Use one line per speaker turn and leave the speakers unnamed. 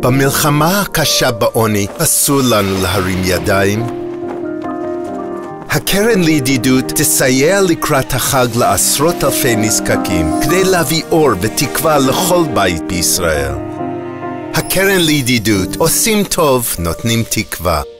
במלחמה הקשה בעוני אסור לנו להרים ידיים. הקרן לידידות תסייע לקראת החג לעשרות אלפי נזקקים כדי להביא אור ותקווה לכל בית בישראל. הקרן לידידות עושים טוב, נותנים תקווה.